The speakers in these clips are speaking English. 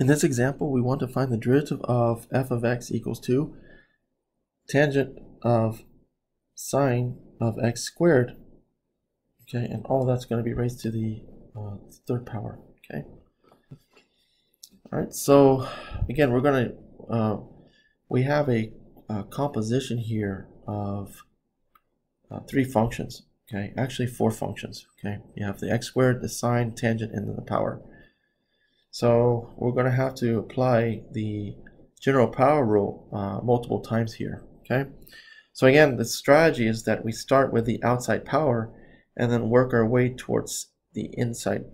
In this example, we want to find the derivative of f of x equals to tangent of sine of x squared. Okay, and all that's going to be raised to the uh, third power. Okay. All right. So again, we're going to uh, we have a, a, composition here of uh, three functions. Okay, actually four functions. Okay, you have the x squared, the sine, tangent, and then the power. So we're going to have to apply the general power rule uh, multiple times here. Okay. So again, the strategy is that we start with the outside power and then work our way towards the inside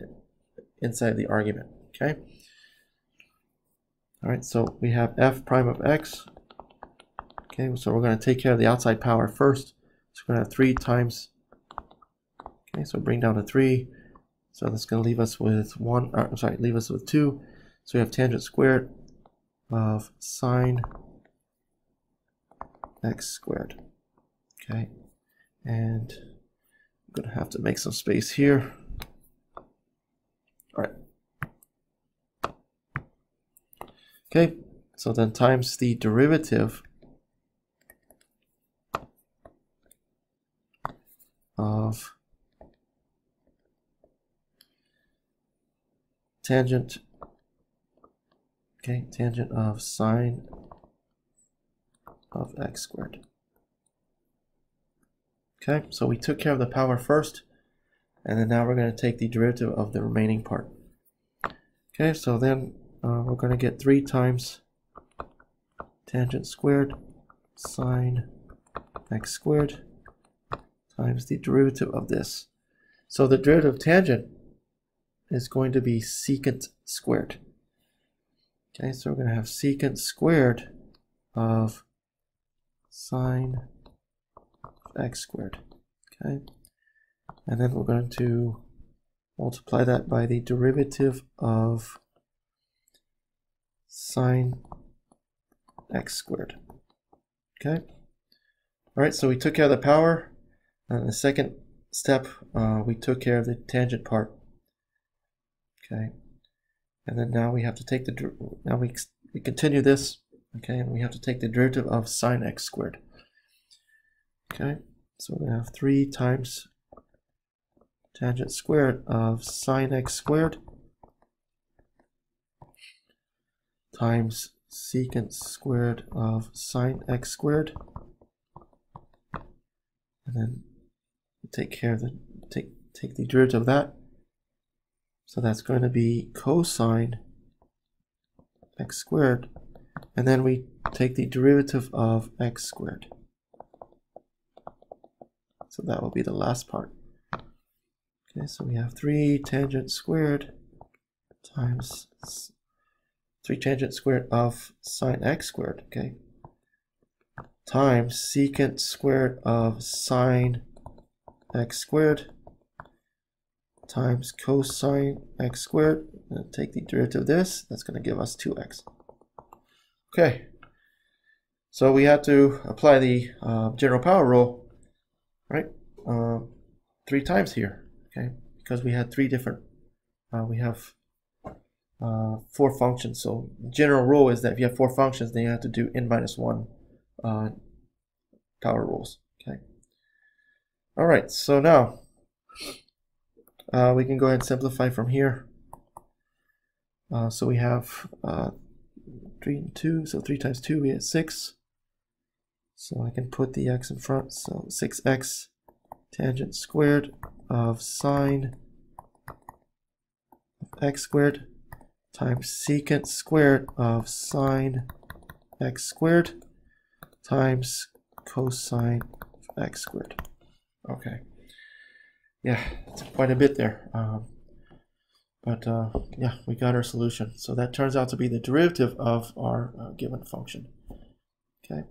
inside the argument. Okay. All right. So we have f prime of x. Okay. So we're going to take care of the outside power first. So we're going to have three times. Okay. So bring down to three. So that's going to leave us with one, uh, I'm sorry, leave us with two. So we have tangent squared of sine x squared. Okay, and I'm going to have to make some space here. All right. Okay, so then times the derivative of tangent, okay, tangent of sine of x squared. Okay, so we took care of the power first, and then now we're going to take the derivative of the remaining part. Okay, so then uh, we're going to get 3 times tangent squared sine x squared times the derivative of this. So the derivative of tangent is going to be secant squared. Okay, so we're going to have secant squared of sine x squared. Okay, and then we're going to multiply that by the derivative of sine x squared. Okay, all right, so we took care of the power. And the second step, uh, we took care of the tangent part. Okay. And then now we have to take the, now we, we continue this, okay, and we have to take the derivative of sine x squared. Okay, so we have 3 times tangent squared of sine x squared times secant squared of sine x squared. And then take care of the, take, take the derivative of that. So that's going to be cosine x squared. And then we take the derivative of x squared. So that will be the last part. Okay, so we have 3 tangent squared times 3 tangent squared of sine x squared, okay, times secant squared of sine x squared times cosine x squared. take the derivative of this. That's going to give us 2x. Okay. So we have to apply the uh, general power rule, right? Uh, three times here, okay? Because we had three different, uh, we have uh, four functions. So general rule is that if you have four functions, then you have to do n minus one uh, power rules, okay? All right, so now uh, we can go ahead and simplify from here. Uh, so we have uh, 3 and 2, so 3 times 2 we get 6. So I can put the x in front, so 6x tangent squared of sine of x squared times secant squared of sine x squared times cosine of x squared. Okay yeah, it's quite a bit there. Um, but uh, yeah, we got our solution. So that turns out to be the derivative of our uh, given function. Okay.